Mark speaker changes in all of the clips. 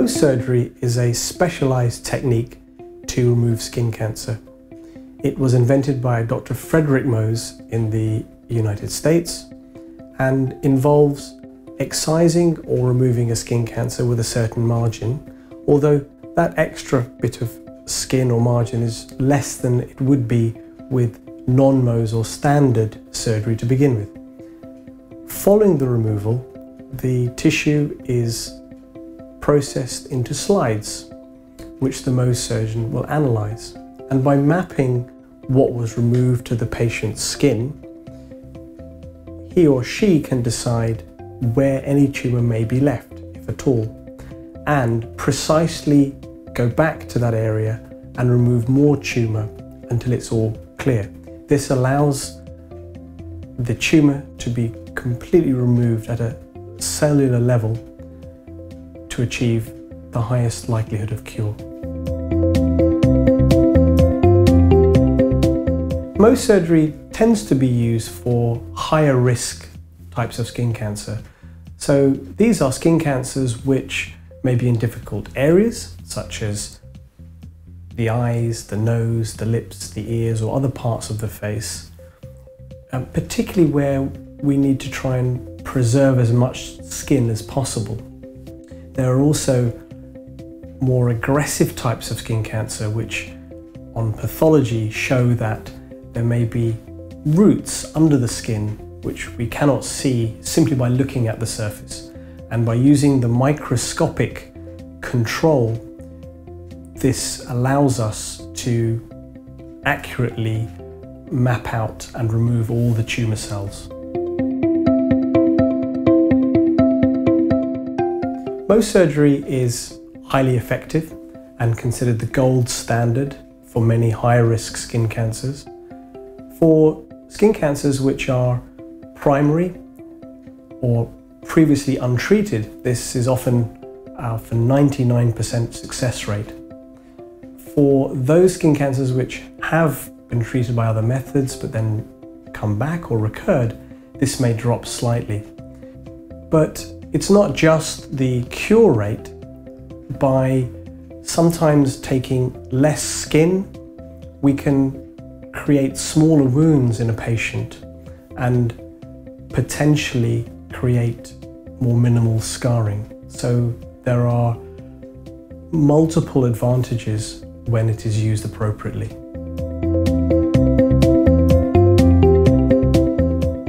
Speaker 1: Mohs surgery is a specialized technique to remove skin cancer. It was invented by Dr. Frederick Mohs in the United States and involves excising or removing a skin cancer with a certain margin, although that extra bit of skin or margin is less than it would be with non-Mohs or standard surgery to begin with. Following the removal, the tissue is processed into slides, which the Mohs surgeon will analyze. And by mapping what was removed to the patient's skin, he or she can decide where any tumour may be left, if at all, and precisely go back to that area and remove more tumour until it's all clear. This allows the tumour to be completely removed at a cellular level to achieve the highest likelihood of cure. Mohs surgery tends to be used for higher risk types of skin cancer. So these are skin cancers which may be in difficult areas, such as the eyes, the nose, the lips, the ears, or other parts of the face, um, particularly where we need to try and preserve as much skin as possible. There are also more aggressive types of skin cancer which on pathology show that there may be roots under the skin which we cannot see simply by looking at the surface. And by using the microscopic control, this allows us to accurately map out and remove all the tumour cells. Mohs surgery is highly effective and considered the gold standard for many high-risk skin cancers. For skin cancers which are primary or previously untreated, this is often uh, for 99% success rate. For those skin cancers which have been treated by other methods but then come back or recurred, this may drop slightly. But it's not just the cure rate. By sometimes taking less skin, we can create smaller wounds in a patient and potentially create more minimal scarring. So there are multiple advantages when it is used appropriately.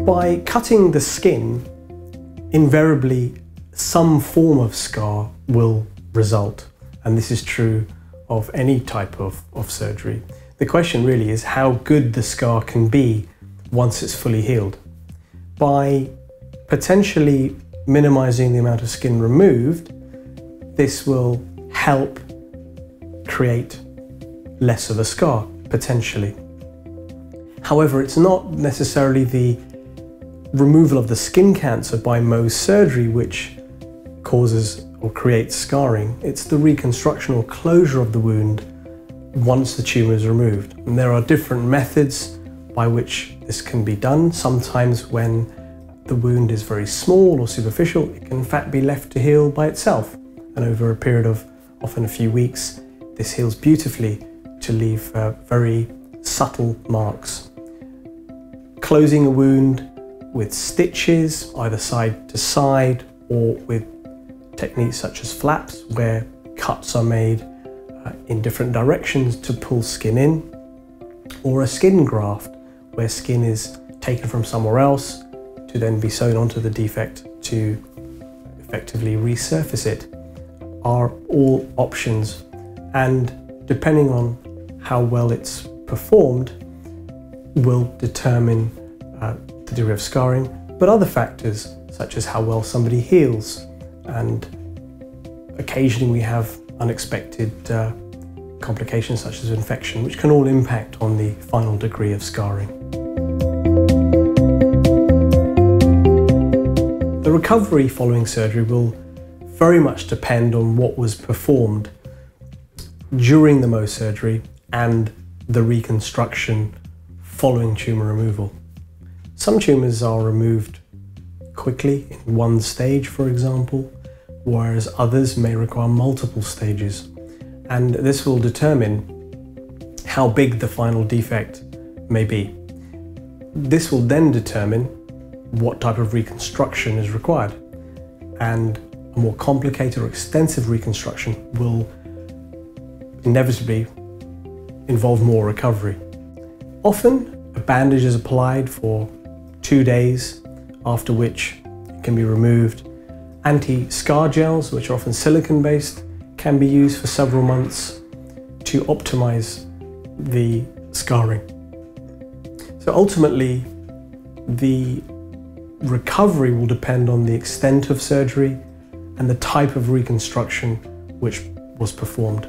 Speaker 1: By cutting the skin, invariably some form of scar will result. And this is true of any type of, of surgery. The question really is how good the scar can be once it's fully healed. By potentially minimizing the amount of skin removed, this will help create less of a scar, potentially. However, it's not necessarily the removal of the skin cancer by Mohs surgery which causes or creates scarring. It's the reconstruction or closure of the wound once the tumour is removed. And there are different methods by which this can be done. Sometimes when the wound is very small or superficial, it can in fact be left to heal by itself. And over a period of often a few weeks, this heals beautifully to leave uh, very subtle marks. Closing a wound with stitches, either side to side, or with techniques such as flaps, where cuts are made uh, in different directions to pull skin in, or a skin graft where skin is taken from somewhere else to then be sewn onto the defect to effectively resurface it. Are all options. And depending on how well it's performed will determine uh, the degree of scarring but other factors such as how well somebody heals and occasionally we have unexpected uh, complications such as infection, which can all impact on the final degree of scarring. The recovery following surgery will very much depend on what was performed during the Mohs surgery and the reconstruction following tumour removal. Some tumours are removed quickly in one stage, for example, whereas others may require multiple stages. And this will determine how big the final defect may be. This will then determine what type of reconstruction is required. And a more complicated or extensive reconstruction will inevitably involve more recovery. Often, a bandage is applied for two days, after which it can be removed. Anti-scar gels, which are often silicone-based, can be used for several months to optimize the scarring. So ultimately, the recovery will depend on the extent of surgery and the type of reconstruction which was performed.